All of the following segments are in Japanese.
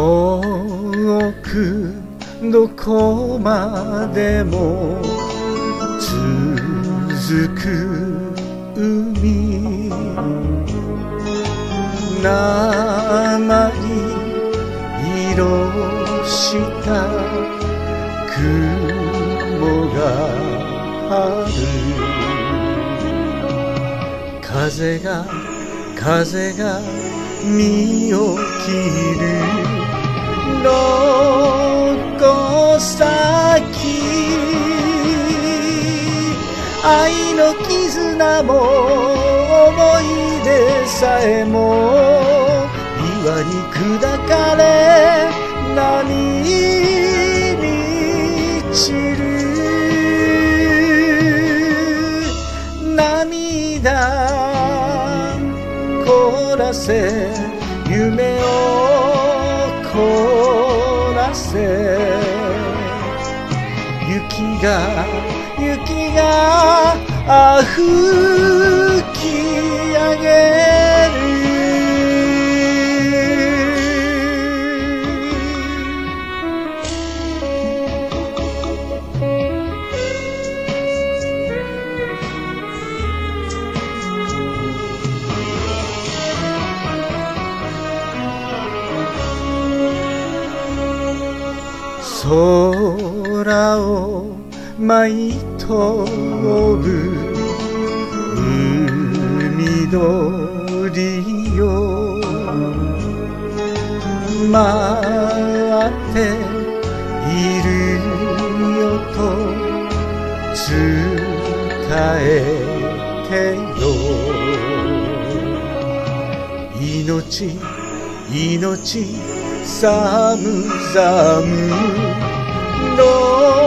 遠くどこまでも続く海。生に色した雲がある。風が風が身を切る。の絆も思い出さえも。岩に砕かれ波に散る。涙凍らせ夢を凍らせ。雪が雪があふき上げる。空を舞い飛ぶ。海鳥よ待っているよと。伝えてよ。命命寒寒どこ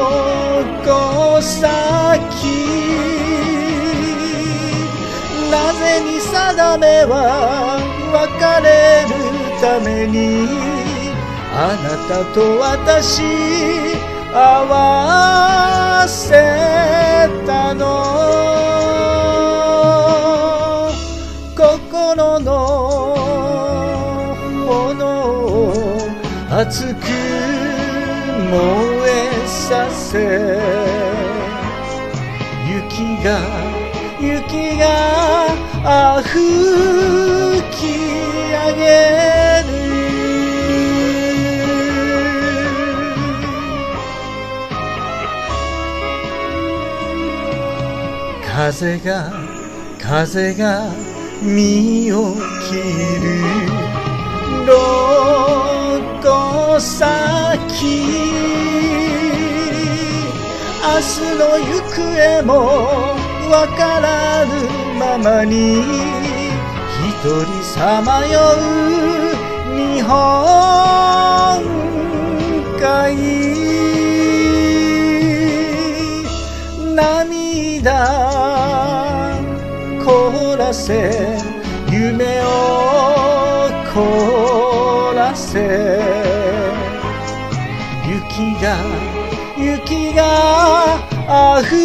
に定めは別れるためにあなたと私合わせたの。心の炎を熱く燃えさせ雪が雪があふき上げる風が風が身を切る。どこ先明日の行方もわからぬ。ままに一人さまよう日本海涙凍らせ夢を凍らせ雪が雪があふ